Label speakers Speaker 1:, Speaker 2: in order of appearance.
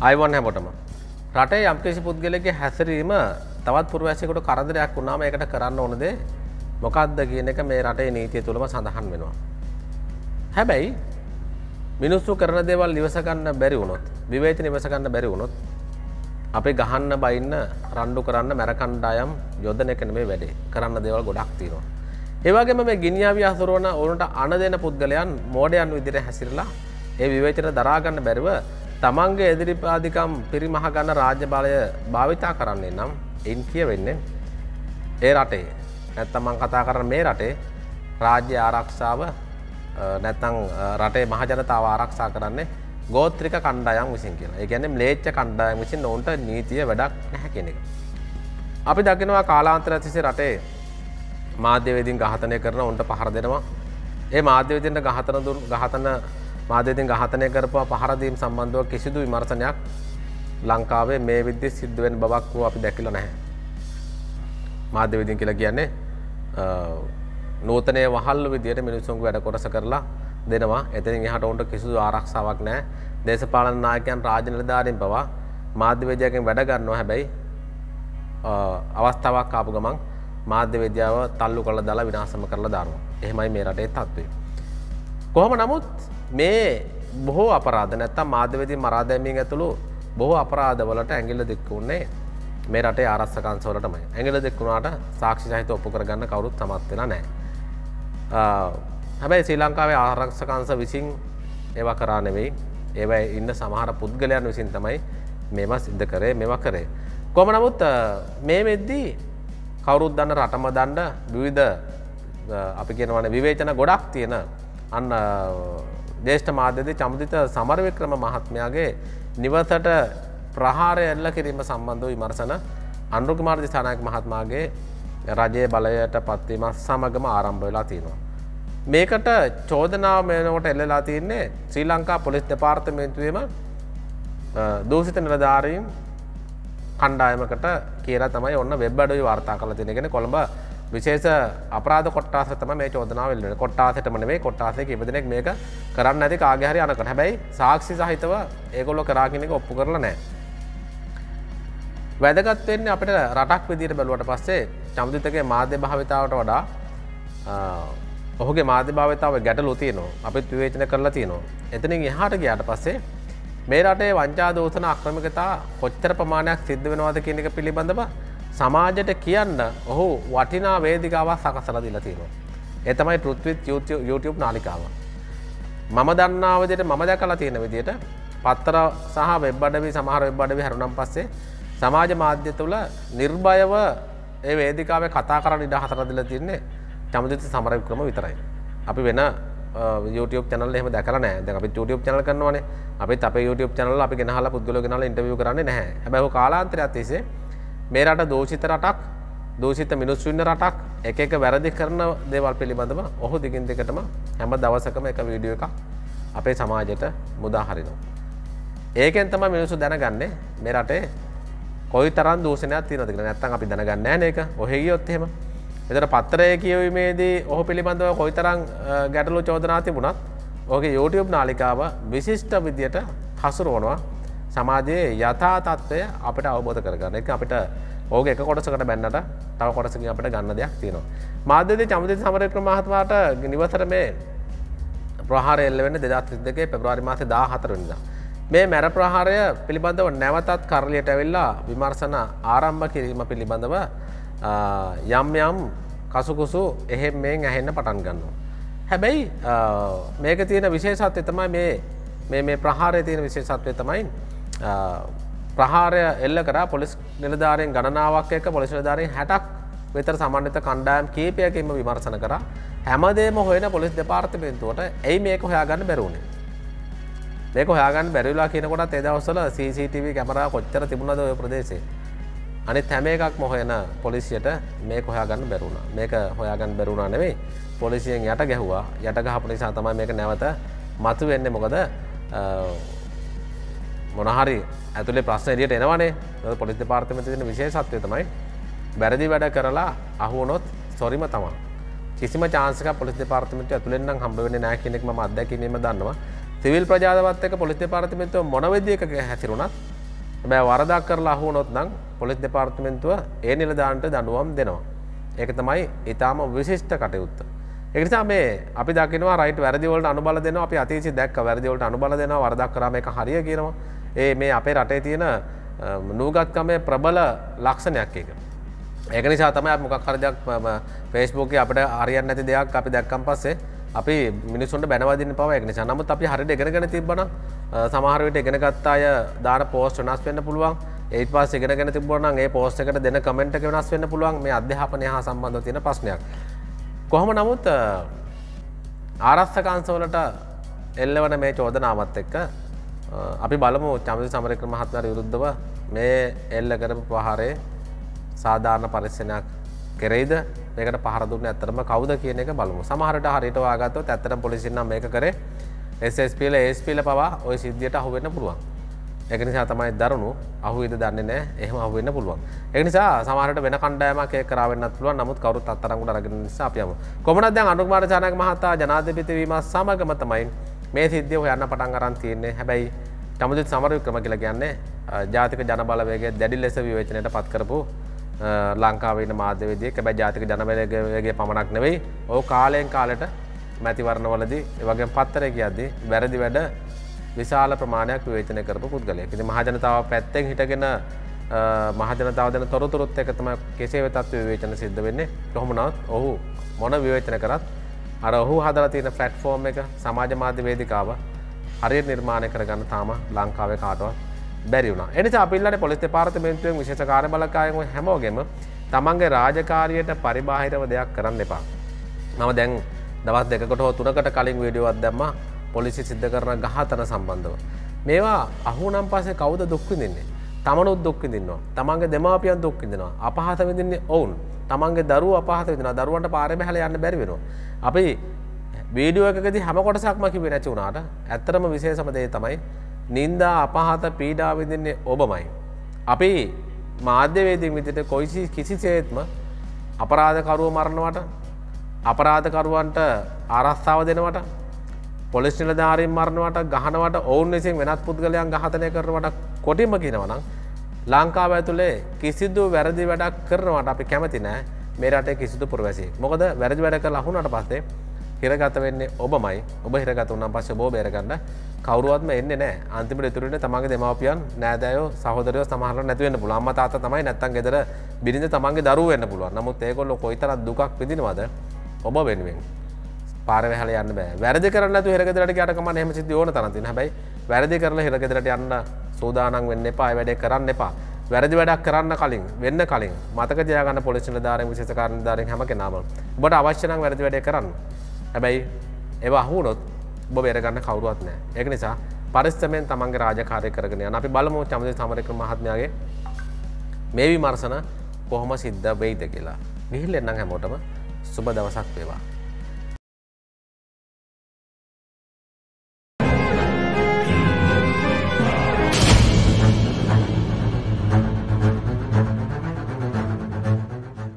Speaker 1: Ivan හැමොටම රටේ යම්කිසි පුද්ගලගේ හැසිරීම තවත් පුරවැසිකට කරදරයක් වුණාම එකට කරන්න ඕනද මොකක්ද කියන එක මේ රටේ නීතිය තුළම සඳහන් වෙනවා. හැබැයි මිනිස්සු කරන දේවල් නිවසගන්න බැරි වුණොත් විවේච නිවසගන්න බැරි වුණොත් අපි ගහන්න බයින්න රණ්ඩු කරන්න මැරකණ්ඩායම් යොදන එක නෙමේ වැඩේ කරන්න දේවල් ගොඩක් තියෙනවා. ඒවගේම මේ ගිනිියාවි අසුරුවන ඕනට අන දෙන පුද්ගලයන් මෝඩයන් විදිර හැසිරලා ඒ විවේචන දරාගන්න බැරිව තමන්ගේ එදිරිපාදිකම් පිරිමහගන්න රාජ්‍ය බලය භාවිතා කරන්නේ නම් එන් කිය වෙන්නේ ඒ රටේ. නැත්තමං කතා කරන මේ රටේ රාජ්‍ය ආරක්ෂාව නැත්තං රටේ මහජනතාව ආරක්ෂා කරන්නේ ගෝත්‍රික කණ්ඩායම් විසින් කියලා. ඒගැන ලේච්ච කණ්ඩායම් විසින් ඔවුන්ට නීතිය වැඩක් නැහැ කෙනෙක. අපි දකිනවා කාලාන්තර ඇතිසි රටේ මාධ්‍යවේදින් ගහතනය කරන ඔන්ට පහර දෙනවා. ඒ මාධ්‍යවේදෙන්ට ගහතන දුර ගහතන මාධ්‍යතින් ගහතනය කරපවා. පහරදීම් සම්බන්ධව කිසිදු විමර්ශනයක් ලංකාවේ මේ විද්‍ය සිද්ධුවෙන් බවක් වූ අපි දැකිල නැහැ. මාධ්‍යවිදින් කියලා කියන්නේ නූතනය වහල් විදියට මිනිසුන්ගේ වැඩ කොටස කරලා දෙනවා. එතනින් එහට ඔවුන්ට කිසිදු ආරක්ෂාවක් නෑ දේශපාලන නායකයන් රාජ නිලධාරින් පවා මාධ්‍යවේදයකින් වැඩ ගන්නවා හැබැයි අවස්ථාවක් කාපු ගමන් මාධ්‍යවේද්‍යාව තල්ලු කළ දලා විනාසම කරලා දානවා. එහෙමයි මේ රටේ තත්ත්වය. කොහොම නමුත් මේ බොහෝ අපරාධ නැත්තම් මාධ්‍යවේදී මරාදැමීම ඇතුළු බොහෝ අපරාධවලට ඇඟිල්ල දික්වුන්නේ මේ රටේ ආරස්සකන්සවලටමයි ඇඟිල දෙක්වුණාට සාක්ෂි සහිත ඔප්පු කරගන්න කවරුත් සමත් වෙලා නෑ. හැබැයි ශ්‍රී ලංකාවේ ආරක්ෂකංශ විසින් ඒවා කරා නෙවෙයි ඒවයි ඉන්න සමහර පුද්ගලයන් විසින් තමයි මෙම සිද්ධ කරේ මෙව කරේ. කොම නමුත් මේ වෙද්දී කවුරුත් දන්න රටම දණ්ඩ විවිධ අපි කියනවන විවේචන ගොඩක් තියෙන අන්න දේෂ්ඨ මාධ්‍යදී චමුදිත සමරවික්‍රම මහත්මයාගේ නිවසට ප්‍රහාරය එල්ල කිරීම සම්බන්ධ විමර්සන අන්රුකුමාර දිස්ථානයක් මහත්මාගේ රජයේ බලයට පත්වීම සමගම ආරම්භ වෙලා තියෙනවා. මේකට චෝදනාව මේනකොට එල්ලලා තියන්නේ ශ්‍රී ලංකා පොලිස් දෙපාර්තමේන්තුවම දූසිත නිලධාරීන් කණ්ඩායමකට කියලා තමයි ඔන්න වෙබ්බඩුව වාර්තා කල තිනගෙන කොළඹ විශේෂ අපරාධ කොට්ටාසතම මේ චෝදනාවල්ල කොට්ටාසටම නෙවේ කොට්ටාසය ඉපදනෙක් මේක කරන්න ඇති කාගහරි අනකට හැබැයි සාක්ෂි සහිතව ඒගොල්ලො කරාගෙනෙක ඔප්පු කරල නෑ. වැදගත්වෙන්නේ අපට රටක් විදිර බැලුවට පස්සේ චමුදිතගේ මාධ්‍ය භාවිතාවට වඩා ඔහුගේ මාධ්‍ය භාවිතාව ගැටලු තියනවා අපිත් විවේචන කරලා තියනවා. එතනින් එහාට ගයාට පස්සේ මේ රටේ වංචා දෝසන අක්‍රමිකතා කොච්චර ප්‍රමාණයක් සිද්ධ වෙනවාද කියන එක පිළිබඳව සමාජයට කියන්න ඔහු වටිනා වේදිකාවක් සකසල දිල තියෙනවා. එතමයි පෘත්විත් YouTube නාලිකාව. මම දන්නාවදයට මම දැකලා තියෙන විදියට පත්තර සහ වෙබ්බඩවි සමහර වෙබ්බඩවි හරුනම් පස්සේ සමාජ මාධ්‍ය තුළ නිර්භයව ඒ වේදිකාව කතා කරන්න ඉඩ හතරදිල තින්නේ චමදිත සමරක්‍රම විතරයි. අපි වෙන YouTube චනල එම දැකල නෑ ද අපි YouTube චනල කරනවනේ අපි අප YouTube චනල අපි ගෙනහල පුද්ගල ගෙනල ඉටවිය කරන්න නැහැ හැබැ කාලාන්තරයක් තිසේ මේ රට දෝෂිත රටක් දූෂිත මිනිස්සුන්න රටක් එක එක වැරදි කරන දේවල් පිළිබඳව ඔහු දිගින් දෙකටම හැම දවසකම එක වීඩියෝ එකක් අපේ සමාජයට මුදාහරිනවා. ඒකෙන් තම මිනිසු දැනගන්නේ මේ රටේ කොයි තරන් දූෂණයක් තියනතික නැත්තන් අපි දැනගන්න ෑන එක ඔහෙගියොත්හෙම එතට පත්තරය කියවීමේදී ඔහු පිළිබඳව කොයි තරං ගැටලු චෝදනා තිබුණත් ඕගේ YouTube නාලිකාව විශිෂ්ට විදියට හසුරුවනවා. සමාජයේ යථා තත්ත්වය අපිට අවබෝධ කරගන්න එක අපිට ඕක එක කොටසකට බැන්නට තව කොටසකින් අපට ගන්න දෙයක් තියෙනවා. මාධ්‍යද චමති සමරක්‍ර මහත්වාට නිවසර මේ ප්‍රහාර එල්ලවෙන්න දෙදත් දෙකේ පෙබ්‍රවාරි මාස දා හතරනිදා. මේ මැර ප්‍රහාරය පිළිබඳව නැවතත් කරලියට ඇවෙල්ලා විමර්සන ආරම්භ කිරීම පිළිබඳව යම් යම් කසුකුසු එහෙම මේ ඇහෙන්න පටන් ගන්නවා. හැබැයි මේක තියෙන විශේෂත්වය තමයි මේ මේ ප්‍රහාරය තියෙන විශේෂත්වය තමයි ප්‍රහාරය එල්ල කර පොලිස් නිලධාරයෙන් ගණනාවක් එක පොලිස් නිලධාරයෙන් හැටක් වෙතර සමන්විත කණ්ඩායම් කීපයකින්ම විමර්ශන කර. හැමදේම හොයන පොලිස් දෙපාර්තමෙන්තුවට ඇයි මේක හොයාගන්න බැරුණේ මේක හොයාගන්න බැරිලා කියනකොට එදවසල CCTV කැමරා කොච්චර තිබුණද ඔය ප්‍රදේශේ? අනි හැම එකක් මොහොයන පොලිසියට මේ හොයාගන්න බැරුණ මේක හොයාගන්න බැරුණා නෙවෙයි පොලිසියෙන් යට ගැහවා. යට ගහපු නිසා තමයි මේක නැවත මතු වෙන්න මොකද මොනහරි ඇතුලේ ප්‍රශ්න එලියට එනවනේ පොලිස් පාර්තමතින විශේෂත්වය තමයි බැරදි වැඩ කරලා අහුවනොත් සොරිම තමා කිසිම චාන්සක පොලිස් පාර්තමට ඇතුලෙන්න්න හම්බවෙන නෑ කෙනෙක්ම අදැකිනීම දන්නවා සිවිල් ප්‍රජාවත්තක පොලිස් පාර්තමත්ව මොනවදයක හැසිරුණත් බෑ වරදක් කරලා අහුනොත් නම් පොලිස් දෙපාර්තමෙන්තුව ඒ නිලදාන්ට දඩුවම් දෙනවා. ඒක තමයි ඉතාම විශිෂ්ට කටයුත්ත. එනිසා මේ අපි දකිනවා රයිට වැරදිවලට අනුබල දෙන අපි අතිසි දැක් වැරදිවලට අනුබල දෙෙන වරදක් කරම එක හරිය කියනවා ඒ මේ අපේ රටේ තියෙන නූගත්කමේ ප්‍රබල ලක්ෂණයක් එක. ඒක නිසා තමයි මොකක් හරදයක් පේස්බෝක අපට අරියන් නැති දෙයක් අපි දැක්කම් පස්සේ අපි මිනිසුන්ට බැනවදින්න පව එක නිසා. නමුත් අපි හරිට එකගෙන තිබන සමහරවිට ඉගෙන ගත්තාය දාන පෝස්ට වෙනස් වෙන්න පුළුවන්. ඒ පස් ඉගෙනගෙන තිබුණන් ඒ පෝස්ට එකට දෙන කමෙන්ට් එක වෙනස් වෙන්න පුළුවන්. මේ අධ්‍යාපනය හා සම්බන්ධ තියෙන ප්‍රශ්නයක්. කොහොම නමුත් ආරස්සකාංශවලට එල්ලවන මේ චෝදනාවත් එක්ක අපි බලමු චමති සමරක මහත්වර විරුද්ධව මේ එල්ල කරපු පහරේ සාධාරණ පරිස්සනයක් කෙරෙයිද? මේකට පහරදුන්න ඇතරම කවද කියන එක බලමු. සමහරට හරිට වාගත්තව ඇත්තර පොලිසින්නම් මේක කරේ එස්පිල ඒස්පිල පවා ඔය සිද්ධියට අහුවෙන්න පුළුවන්. එක නිසා තමයි දරුණු අහුවිද දන්නේ නෑ එහෙම අහුවෙන්න පුළුවන්. එක නිසා සමහරට වෙන කණ්ඩෑමක් කරවෙන්න පුළුව නමුත් කවරුත් අත්තරංගුට රගෙන නිසා අපියම කොමනත් දැන් අනුකුමාර ජනක මහතා ජනාධිපතිවීම සමගම තමයි මේ සිද්ධිය හොයන්න පටන් අරන් තියෙන්නේ. හැබැයි තමුදුත් සමර ක්‍රම කියලා කියන්නේ ජාතික ජනබලවේගේ දැඩි ලෙස විවේචනයට පත් කරපු ලංකාවන්න මාධ්‍යවේදිය කැබැ ජාතික ජනබලගේ පමණක් නෙවෙයි ඕ කාලයෙන් කාලට මැතිවරණවලදී වගේ පත්තර කියද්දි වැරදි වැඩ විශාල ප්‍රමාණයක් විවේචනය කරපු පුද්ගලය ඉති මහජනතාව පැත්තෙන් හිටගෙන මහජනතාව දෙන තොරතුරොත් එක තම කෙසේ වෙතත් විවේචන සිද්ධ වෙන්නේ. කොහොමනවත් ඔහු මොන විවේචන කරත් අර ඔහු හදර තියෙන ෆලට්ෆෝර්ම් එක සමාජ මාධ්‍ය වේදිකාව හරියට නිර්මාණය කරගන්න තාම ලංකාවේ කාටවත් බැරිවුණ එනි අපිල්ලට පොලිස් පාර්තමේන්තුවෙන් විශේෂ කාර බලකායම හැමෝගෙම තමන්ගේ රාජකාරයට පරිබාහිරව දෙයක් කරන්න එපා. මම දැන් දවත් දෙකට හෝ තුනකට කලින් වීඩියෝවත් දැම්ම පොලිසි සිද්ධ කරන ගහතන සම්බන්ධව. මේවා අහුනම් පසේ කවුද දුක්වි දෙන්නේ. තමනුත් දුක්කි දෙන්නවා තමන්ගේ දෙමාපියන් දුක්කි දෙෙනවා අපහත විදින්නේ ඔවුන් තමන්ගේ දරුව අපහත විදින දරුවන්ට පාරම හැල යන්න බැරිවෙනවා. අපි වීඩියෝ එකද හැම කොටසක්ම කිව නැචි වුණාට ඇත්තරම විශේෂමදේ තමයි නින්දා අපහත පීඩා විදින්නේ ඔබමයි. අපි මාධ්‍යවේදින් විදිට කොයිසි කිසිසේත්ම අපරාධකරුව මරණවට අපරාධකරුවන්ට ආරස්ථාව දෙනවට පොලිස් නිලධාරින් මරණවට ගහනවට ඔවුන් විසින් වෙනත් පුද්ගලයන් ගහතනය කරනවට කොටිම කිනවනම් ලංකාව ඇතුළේ කිසිදු වැරදි වැඩක් කරනවට අපි කැමති නෑ. මේ රටේ කිසිදු පුරවැසි මොකද වැරදි වැඩ කර ලහුනට පස්සේ හිරගත වෙන්නේ ඔබමයි. ඔබ හිරගත වනම් පස්ස බෝ බේරගන්න කවරුවත්ම එන්න නෑ. අන්තිමට තුරට තමගේ දෙමවපියන් නෑදයෝ සහෝදරය සමහර නැතිවන්න පුළ අම්ම තාත තමයි නැත්තන් ගෙදර බිරිඳ තමන්ගේ දරුව වෙන්න පුළුව නමුත් ඒකොල්ල කොයිතර දුකක් විදිනවද ඔබ වෙනුවෙන්. පාරවහල යන්න බෑ. වැරදි කරන්න හිරගෙදරට යටකම හෙම සිද ඕන තරතින හැබයි වැරදි කරලා හිරගෙදරට යන්න සූදානන් වෙන්න එපා වැඩේ කරන්න එපා. වැරදි වැඩක් කරන්න කලින් වෙන්න කලින් මතක ජයගන්න පොලිසින ධාරය විශේෂකාරණ ධාරෙන් හැම කෙනාම බට අවශ්‍යනම් වැරදි වැඩ කරන්න. හැබැයි එව අහුනොත් ඔබ බේරගන්න කවරුවත් නෑ ඒක නිසා පරිස්තමෙන් තමන්ගේ රාජකාරය කරගෙන අපි බලමු චමද සමරක මහත්මයාගේ මේ විමර්සන කොහොම සිද්ධ වෙයිද කියලා. ගිහිල් එන්නම් හැමෝටම සුබ දවසක් වේවා.